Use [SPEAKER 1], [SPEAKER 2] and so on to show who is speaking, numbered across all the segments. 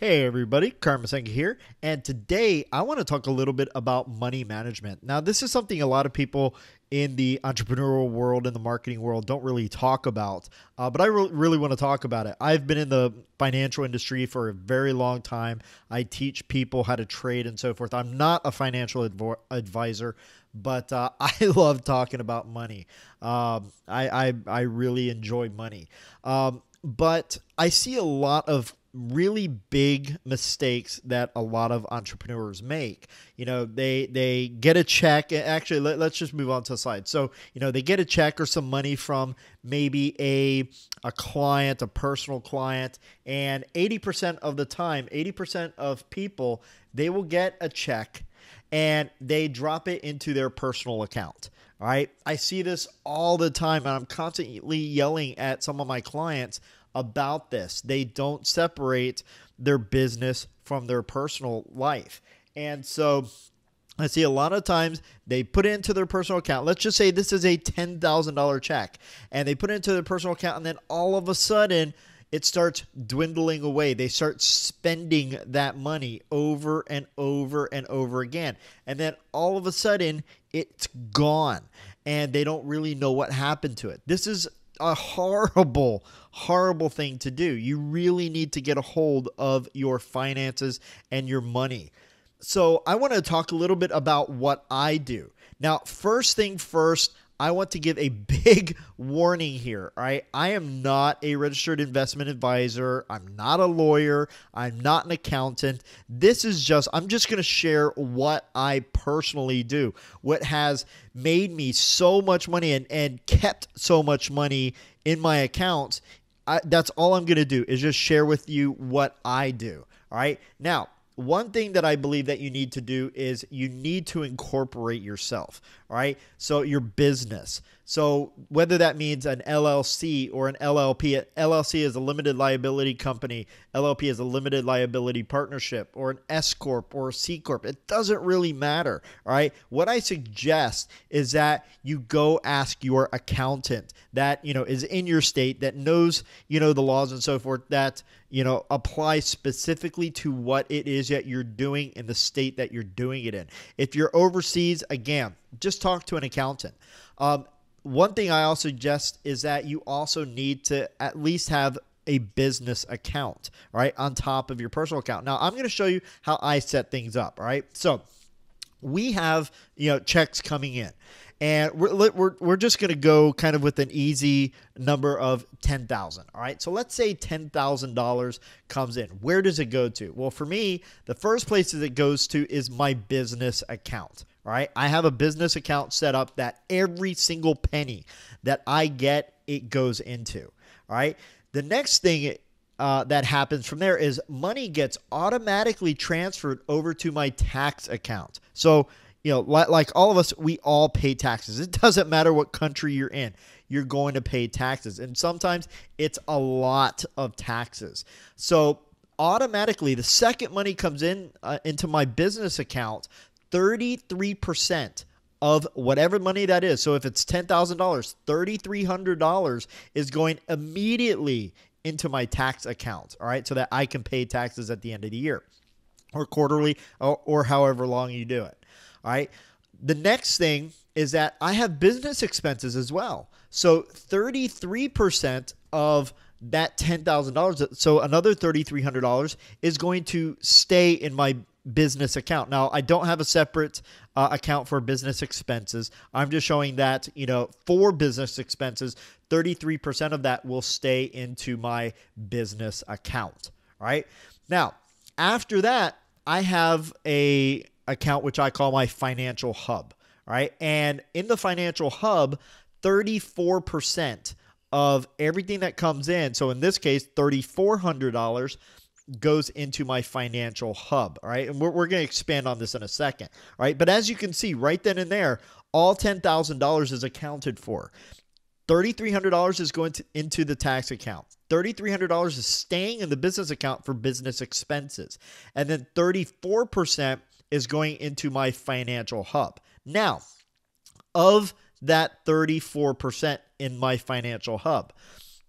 [SPEAKER 1] Hey everybody, Karma Karmasenga here, and today I want to talk a little bit about money management. Now, this is something a lot of people in the entrepreneurial world and the marketing world don't really talk about, uh, but I re- really want to talk about it. I've been in the financial industry for a very long time. I teach people how to trade and so forth. I'm not a financial advo- advisor, but uh, I love talking about money. Um, I, I, I really enjoy money. Um, but I see a lot of really big mistakes that a lot of entrepreneurs make. You know, they they get a check. Actually, let, us just move on to the slide. So, you know, they get a check or some money from maybe a a client, a personal client, and 80% of the time, 80% of people, they will get a check and they drop it into their personal account. All right. I see this all the time, and I'm constantly yelling at some of my clients about this. They don't separate their business from their personal life. And so I see a lot of times they put it into their personal account. Let's just say this is a $10,000 check and they put it into their personal account and then all of a sudden it starts dwindling away. They start spending that money over and over and over again. And then all of a sudden it's gone and they don't really know what happened to it. This is a horrible, horrible thing to do. You really need to get a hold of your finances and your money. So, I want to talk a little bit about what I do. Now, first thing first, I want to give a big warning here. All right. I am not a registered investment advisor. I'm not a lawyer. I'm not an accountant. This is just, I'm just going to share what I personally do, what has made me so much money and, and kept so much money in my accounts. I, that's all I'm going to do is just share with you what I do. All right. Now, one thing that I believe that you need to do is you need to incorporate yourself, all right? So your business. So whether that means an LLC or an LLP, LLC is a limited liability company, LLP is a limited liability partnership, or an S corp or a C corp. It doesn't really matter. All right. What I suggest is that you go ask your accountant that you know is in your state that knows you know the laws and so forth that you know apply specifically to what it is that you're doing in the state that you're doing it in. If you're overseas, again, just talk to an accountant. Um, one thing I also suggest is that you also need to at least have a business account, right, on top of your personal account. Now, I'm going to show you how I set things up, right? So, we have, you know, checks coming in. And we're, we're, we're just going to go kind of with an easy number of 10,000. All right. So let's say $10,000 comes in. Where does it go to? Well, for me, the first place that it goes to is my business account. All right. I have a business account set up that every single penny that I get, it goes into. All right. The next thing uh, that happens from there is money gets automatically transferred over to my tax account. So, you know, like, like all of us, we all pay taxes. It doesn't matter what country you're in, you're going to pay taxes. And sometimes it's a lot of taxes. So, automatically, the second money comes in uh, into my business account, 33% of whatever money that is. So if it's $10,000, $3,300 is going immediately into my tax account, all right, so that I can pay taxes at the end of the year or quarterly or, or however long you do it, all right. The next thing is that I have business expenses as well. So 33% of that $10,000, so another $3,300 is going to stay in my business account. Now, I don't have a separate uh, account for business expenses. I'm just showing that, you know, for business expenses, 33% of that will stay into my business account. Right Now, after that, I have a account which I call my financial hub. Right, And in the financial hub, 34% of everything that comes in, so in this case, $3,400 goes into my financial hub. All right. And we're, we're going to expand on this in a second. All right. But as you can see right then and there, all $10,000 is accounted for. $3,300 is going to, into the tax account. $3,300 is staying in the business account for business expenses. And then 34% is going into my financial hub. Now, of that 34% in my financial hub,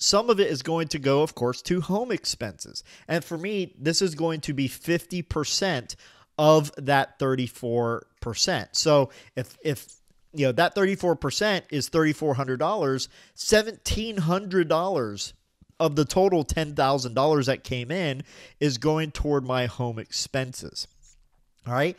[SPEAKER 1] some of it is going to go, of course, to home expenses. And for me, this is going to be 50% of that 34%. So if, if, you know, that 34% is $3,400, $1,700 of the total $10,000 that came in is going toward my home expenses. All right.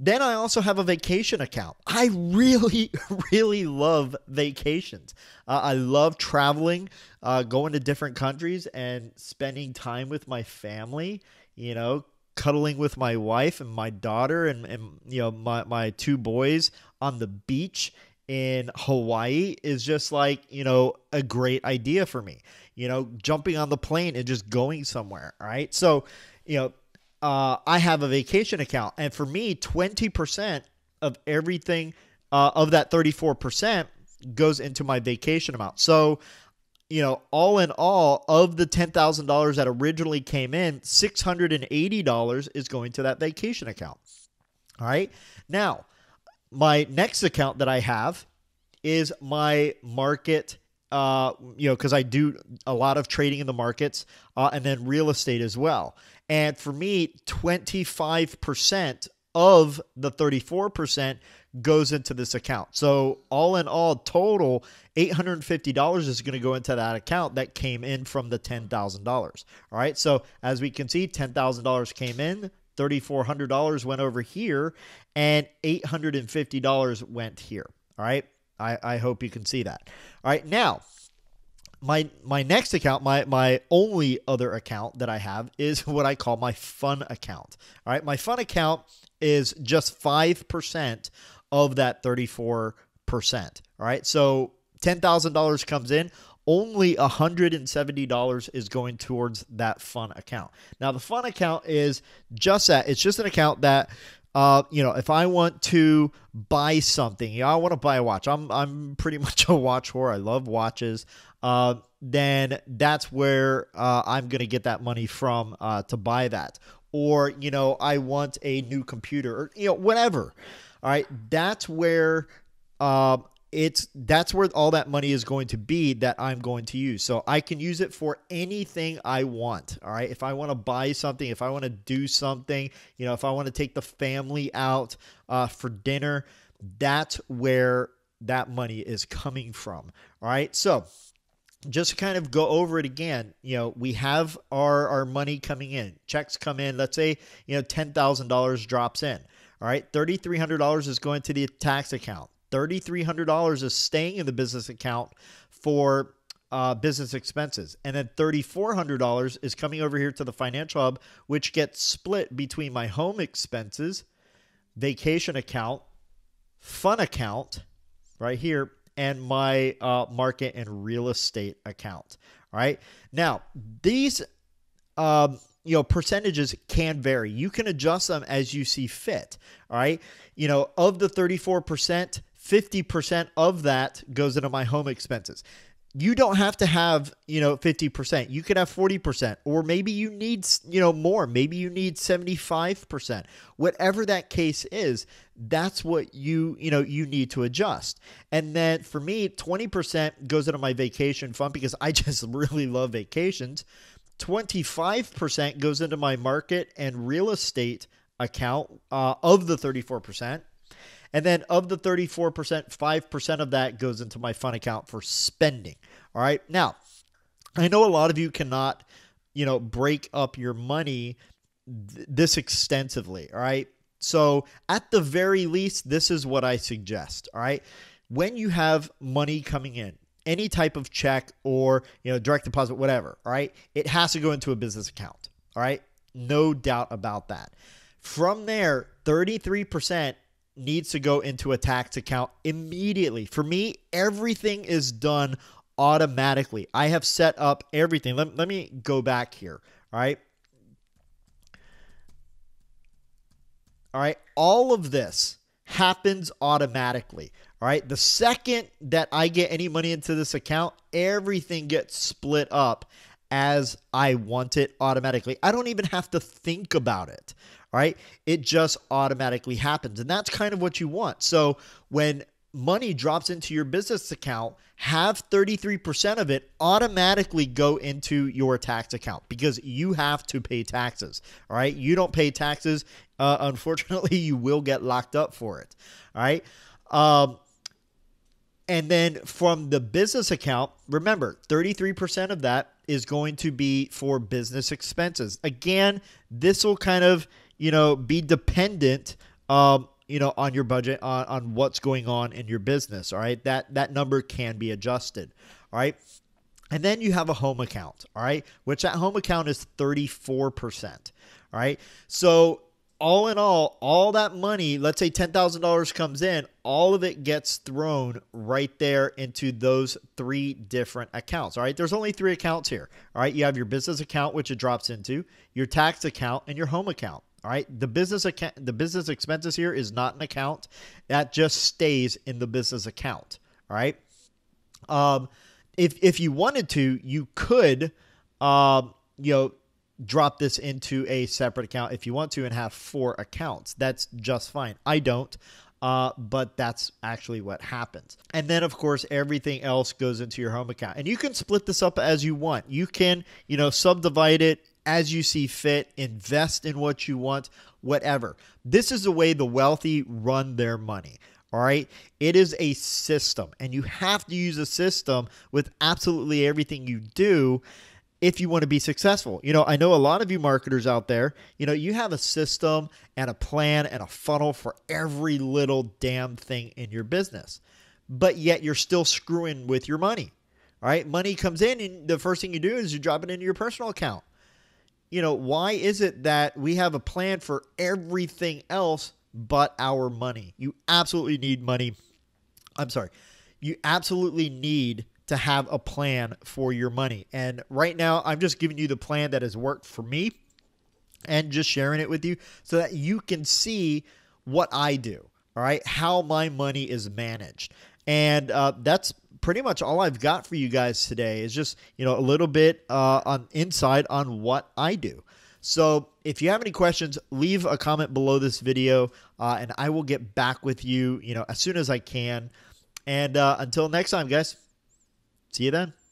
[SPEAKER 1] Then I also have a vacation account. I really, really love vacations. Uh, I love traveling, uh, going to different countries and spending time with my family, you know, cuddling with my wife and my daughter and, and you know, my, my two boys on the beach in Hawaii is just like, you know, a great idea for me. You know, jumping on the plane and just going somewhere. Right. So, you know, uh, I have a vacation account, and for me, twenty percent of everything uh, of that thirty four percent goes into my vacation amount. So, you know, all in all, of the ten thousand dollars that originally came in, six hundred and eighty dollars is going to that vacation account. All right. Now, my next account that I have is my market uh, you know, because I do a lot of trading in the markets uh, and then real estate as well. And for me, 25% of the 34% goes into this account. So, all in all, total $850 is going to go into that account that came in from the $10,000. All right. So, as we can see, $10,000 came in, $3,400 went over here, and $850 went here. All right. I, I hope you can see that. All right. Now, my my next account, my my only other account that I have is what I call my fun account. All right, my fun account is just five percent of that thirty four percent. All right, so ten thousand dollars comes in. Only $170 is going towards that fun account. Now, the fun account is just that. It's just an account that uh, you know, if I want to buy something, you I want to buy a watch. I'm I'm pretty much a watch whore. I love watches. Uh, then that's where uh, I'm gonna get that money from uh, to buy that. Or you know, I want a new computer, or you know, whatever. All right, that's where um, it's that's where all that money is going to be that I'm going to use. So I can use it for anything I want. All right. If I want to buy something, if I want to do something, you know, if I want to take the family out uh, for dinner, that's where that money is coming from. All right. So just to kind of go over it again. You know, we have our our money coming in. Checks come in. Let's say you know ten thousand dollars drops in. All right, thirty three hundred dollars is going to the tax account. $3,300 is staying in the business account for uh, business expenses. And then $3,400 is coming over here to the financial hub, which gets split between my home expenses, vacation account, fun account right here, and my uh, market and real estate account. All right. Now, these um, you know percentages can vary you can adjust them as you see fit all right you know of the 34% 50% of that goes into my home expenses. You don't have to have, you know, 50%. You could have 40% or maybe you need, you know, more. Maybe you need 75%. Whatever that case is, that's what you, you know, you need to adjust. And then for me, 20% goes into my vacation fund because I just really love vacations. 25% goes into my market and real estate account uh, of the 34%. And then of the 34%, 5% of that goes into my fun account for spending. All right. Now, I know a lot of you cannot, you know, break up your money th- this extensively. All right. So, at the very least, this is what I suggest. All right. When you have money coming in, any type of check or, you know, direct deposit, whatever, all right, it has to go into a business account. All right. No doubt about that. From there, 33% needs to go into a tax account immediately. For me, everything is done automatically. I have set up everything. Let, let me go back here. All right. All right. All of this happens automatically. All right. The second that I get any money into this account, everything gets split up as I want it automatically. I don't even have to think about it. Right. It just automatically happens. And that's kind of what you want. So when money drops into your business account, have 33% of it automatically go into your tax account because you have to pay taxes. All right. You don't pay taxes. Uh, unfortunately, you will get locked up for it. All right. Um, and then from the business account, remember 33% of that is going to be for business expenses. Again, this will kind of, you know, be dependent um, you know on your budget on, on what's going on in your business all right? That that number can be adjusted all right? And then you have a home account all right? Which that home account is 34% all right? So all in all all that money let's say $10000 comes in all of it gets thrown right there into those three different accounts all right? There's only three accounts here all right? You have your business account which it drops into your tax account and your home account all right. The business account, the business expenses here is not an account. That just stays in the business account. All right. Um, if if you wanted to, you could, um, you know, drop this into a separate account if you want to and have four accounts. That's just fine. I don't. Uh, but that's actually what happens. And then, of course, everything else goes into your home account. And you can split this up as you want. You can, you know, subdivide it as you see fit, invest in what you want, whatever. This is the way the wealthy run their money. All right. It is a system, and you have to use a system with absolutely everything you do if you want to be successful. You know, I know a lot of you marketers out there, you know, you have a system and a plan and a funnel for every little damn thing in your business, but yet you're still screwing with your money. All right. Money comes in, and the first thing you do is you drop it into your personal account you know, why is it that we have a plan for everything else but our money? You absolutely need money. I'm sorry. You absolutely need to have a plan for your money. And right now, I'm just giving you the plan that has worked for me and just sharing it with you so that you can see what I do, all right, how my money is managed. And uh, that's pretty much all I've got for you guys today is just, you know, a little bit uh, on inside on what I do. So if you have any questions, leave a comment below this video, uh, and I will get back with you, you know, as soon as I can. And uh, until next time, guys, see you then.